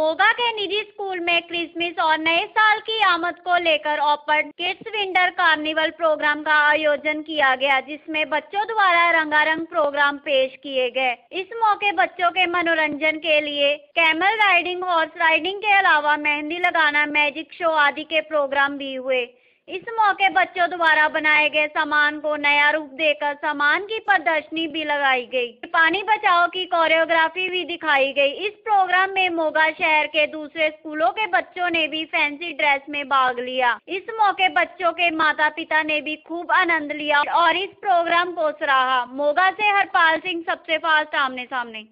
मोगा के निजी स्कूल में क्रिसमस और नए साल की आमद को लेकर ओपर किड्स विंटर कार्निवल प्रोग्राम का आयोजन किया गया, जिसमें बच्चों द्वारा रंगारंग प्रोग्राम पेश किए गए। इस मौके बच्चों के मनोरंजन के लिए कैमल राइडिंग, हॉर्स राइडिंग के अलावा मेहंदी लगाना, मैजिक शो आदि के प्रोग्राम भी हुए। इस मौके बच्चों द्वारा बनाए गए सामान को नया रूप देकर सामान की प्रदर्शनी भी लगाई गई। पानी बचाओ की कोरियोग्राफी भी दिखाई गई। इस प्रोग्राम में मोगा शहर के दूसरे स्कूलों के बच्चों ने भी फैंसी ड्रेस में भाग लिया। इस मौके बच्चों के माता पिता ने भी खूब आनंद लिया और इस प्रोग्राम को सराहा। मोगा से हरपाल सिंह, सबसे फास्ट आमने सामने।